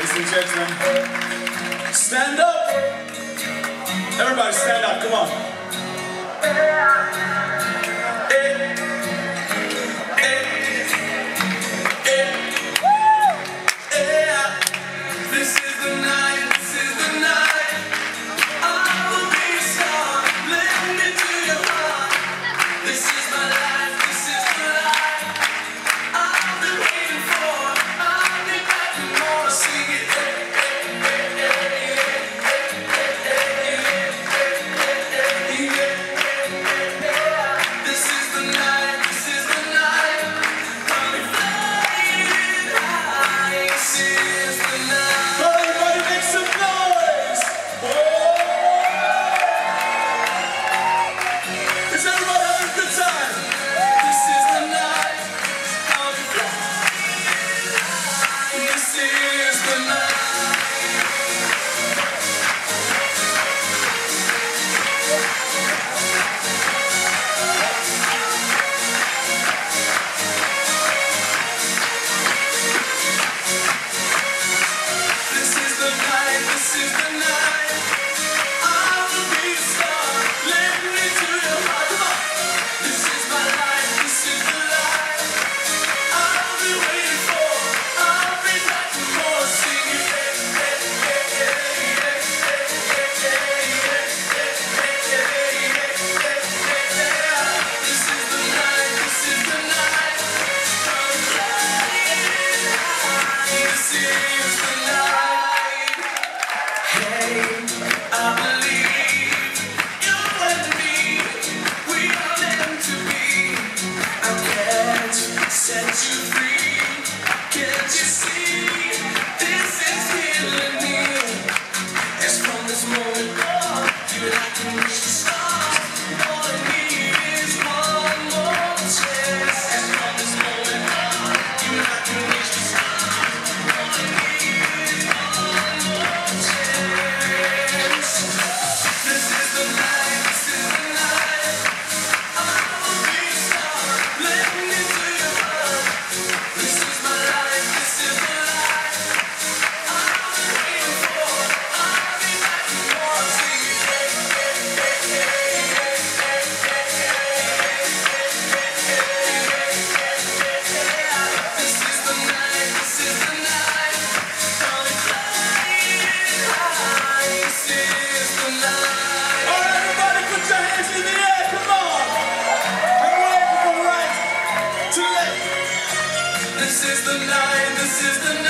ladies and gentlemen. Stand up! Everybody stand up, come on. Can't you see? This is the night.